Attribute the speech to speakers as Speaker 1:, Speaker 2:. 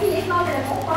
Speaker 1: ที่ลิศเราเลยผมก็